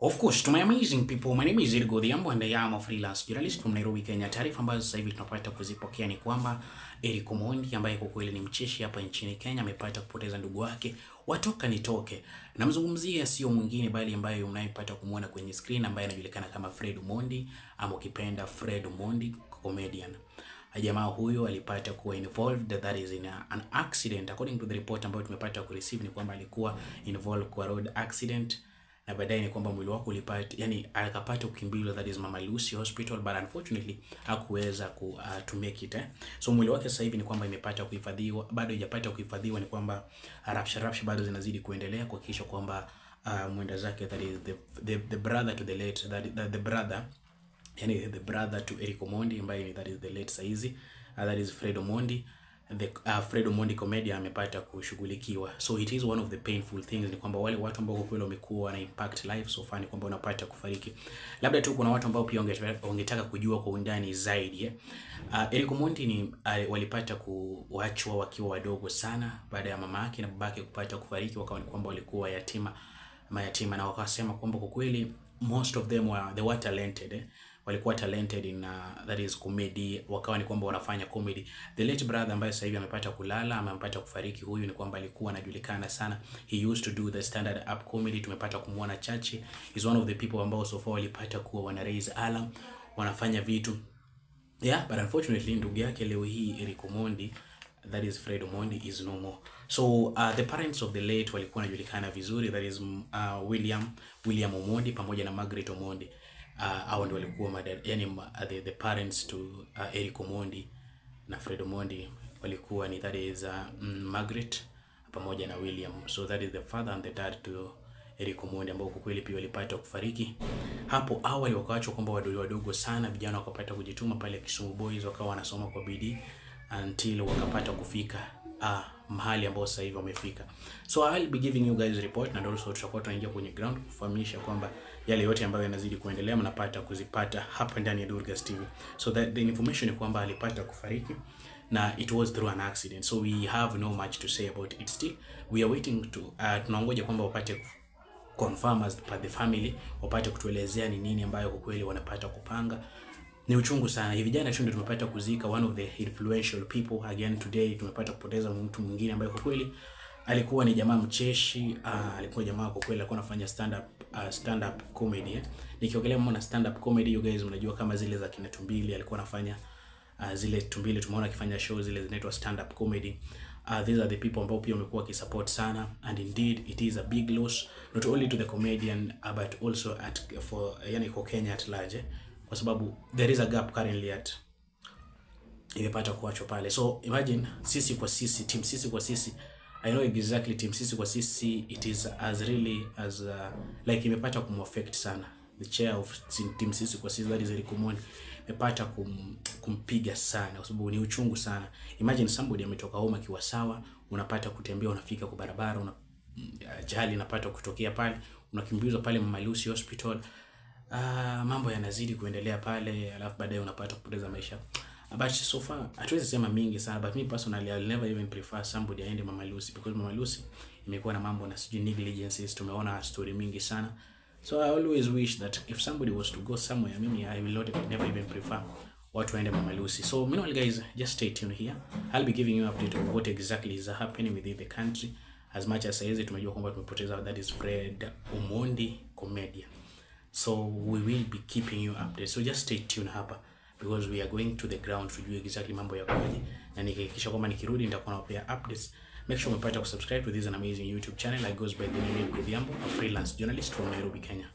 Of course, to my amazing people, my name is Irgo Dhiambo and I am a freelance journalist from Nairobi, Kenya. Taarifa ambazo sasa hivi tunapata kuzipokea ni kwamba Eric Omondi ambaye kwa kweli ni mcheshi hapa nchini Kenya amepata kupoteza ndugu wake watoka nitoke. Namzungumzia sio mwingine bali ambaye unayepata kumwona kwenye screen ambaye anajulikana kama Fred Omondi ama ukipenda Fred Omondi comedian. Jamaa huyo alipata kuwa involved that is in a, an accident according to the report ambayo tumepata kureceive ni kwamba alikuwa involved kwa road accident na baadaye ni kwamba mwili wako ulipata yani akapata kukimbiwa that is Mama Lucy Hospital but unfortunately hakuweza ku uh, eh. So mwili wake sasa hivi ni kwamba imepata kuhifadhiwa, bado haijapata kuhifadhiwa, ni kwamba rapsha rapsha bado zinazidi kuendelea kuhakikisha kwamba uh, mwenda zake that is the, the, the brother to the late that, that the brother yani the brother to Eric Omondi ambaye that is the late saizi uh, that is Fred Omondi the uh, Fred Omondi comedian amepata kushughulikiwa, so it is one of the painful things, ni kwamba wale watu ambao kwa kweli wamekuwa na impact life so far ni kwamba unapata kufariki. Labda tu kuna watu ambao pia wangetaka kujua kwa undani zaidi eh. Uh, Eric Omondi ni uh, walipata kuachwa wakiwa wadogo sana baada ya mama yake na babake kupata kufariki, wakawa ni kwamba walikuwa yatima mayatima, na wakasema kwamba kwa kweli most of them were they were talented eh walikuwa talented in uh, that is comedy, wakawa ni kwamba wanafanya comedy. The late brother ambaye sasa hivi amepata kulala ama amepata kufariki, huyu ni kwamba alikuwa anajulikana sana, he used to do the standard up comedy. Tumepata kumuona chache, is one of the people ambao so far walipata kuwa wana raise alarm, wanafanya vitu yeah, but unfortunately ndugu yake leo hii Eric Omondi that is Fred Omondi is no more. So uh, the parents of the late walikuwa wanajulikana vizuri, that is uh, William William Omondi pamoja na Margaret Omondi uh, au ndio walikuwa yani uh, the, the parents to uh, Eric Omondi na Fred Omondi walikuwa ni that is uh, Margaret pamoja na William, so that is the father and the dad to Eric Omondi ambao kwa kweli pia walipata kufariki. Hapo awali, wakaachwa kwamba wadogo wadogo sana, vijana wakapata kujituma pale Kisumu Boys, wakawa wanasoma kwa bidii until wakapata kufika uh, mahali ambao sasa hivi wamefika. So I'll be giving you guys report and also tutakuwa tunaingia kwenye ground kufahamisha kwamba yale yote ambayo yanazidi kuendelea mnapata kuzipata hapa ndani ya Durgas TV. So that the information ni kwamba alipata kufariki na it was through an accident. So we have no much to say about it still. We are waiting to uh, tunaongoja kwamba wapate confirm as per the family, wapate kutuelezea ni nini ambayo kwa kweli wanapata kupanga ni uchungu sana. Hivi jana tu ndio tumepata kuzika one of the influential people again today. Tumepata kupoteza mtu mwingine ambaye kwa kweli alikuwa ni jamaa mcheshi. Uh, alikuwa jamaa kwa kweli alikuwa anafanya stand up uh, stand up comedy eh. Nikiongelea mambo na stand up comedy, you guys mnajua kama zile za kina Tumbili alikuwa anafanya uh, zile Tumbili tumeona akifanya show zile zinaitwa stand up comedy. Uh, these are the people ambao pia wamekuwa wakisupport sana and indeed it is a big loss not only to the comedian uh, but also at for yani kwa Kenya at large eh kwa sababu there is a gap currently at imepata kuachwa pale. So imagine sisi kwa sisi, team sisi kwa sisi, I know exactly team sisi kwa sisi, it is as really as uh, like imepata kumaffect sana the chair of team sisi kwa sisi, that is Eric imepata kum, kumpiga sana kwa sababu ni uchungu sana. Imagine somebody ametoka home akiwa sawa, unapata kutembea, unafika kwa barabara, una ajali inapata kutokea pale, unakimbizwa pale Mama Hospital. Uh, mambo yanazidi kuendelea pale, alafu baadaye unapata kupoteza maisha. But so far hatuwezi sema mingi sana, but me personally I'll never even prefer somebody aende Mama Lucy because Mama Lucy imekuwa na mambo na sijui negligences, tumeona story mingi sana. So I always wish that if somebody was to go somewhere, mimi I will not, never even prefer watu waende Mama Lucy. So meanwhile guys, just stay tuned here. I'll be giving you update of what exactly is happening within the country as much as saizi tumejua kwamba tumepoteza that is Fred Omondi comedian. So we will be keeping you updated. So just stay tuned hapa because we are going to the ground tujue exactly mambo ya yakoje, na nikihakikisha kwamba nikirudi nitakuwa nawapea updates. Make sure umepata kusubscribe to this an amazing YouTube channel. I goes by the name of a freelance journalist from Nairobi, Kenya.